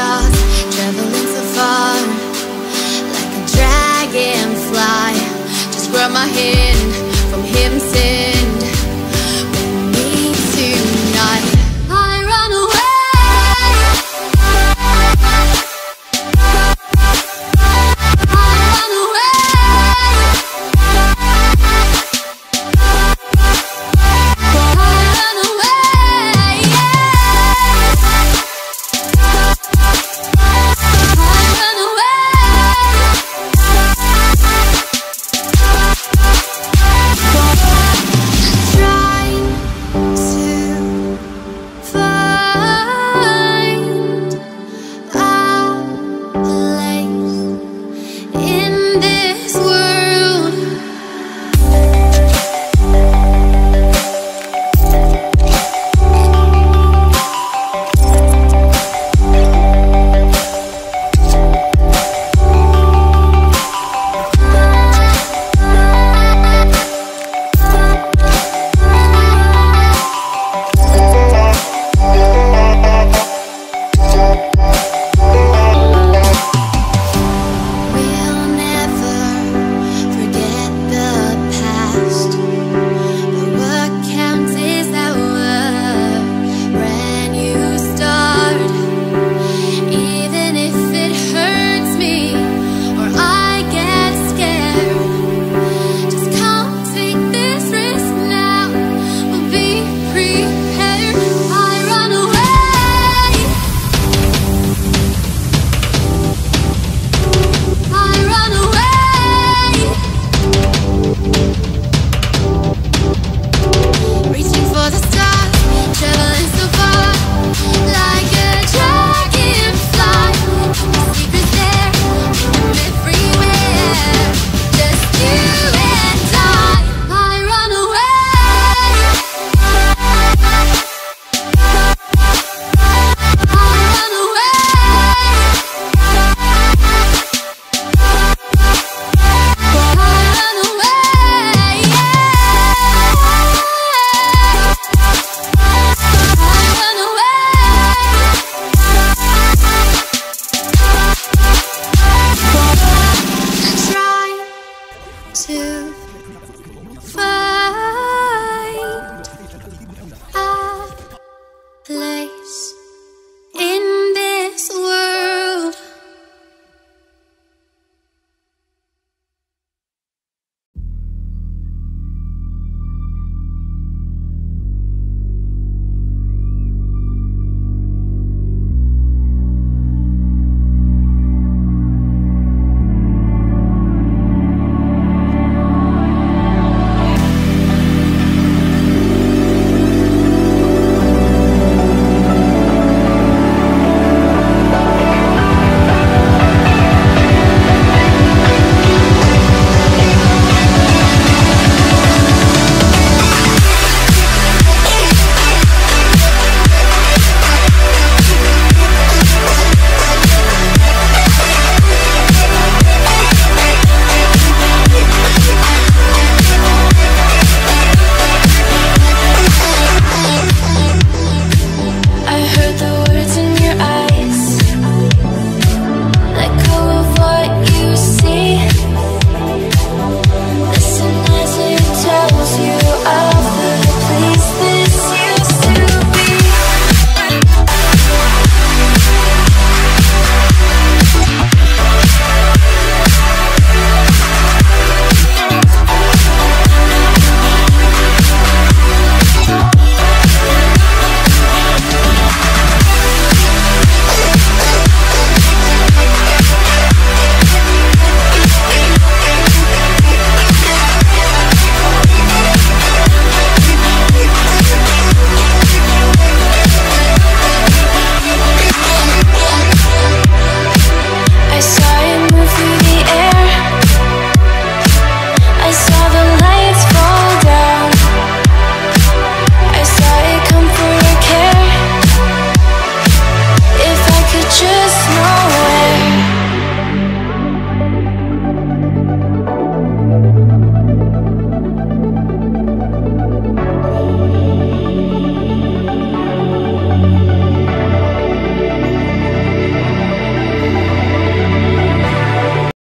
stars, traveling so far, like a dragonfly. Just grab my hand.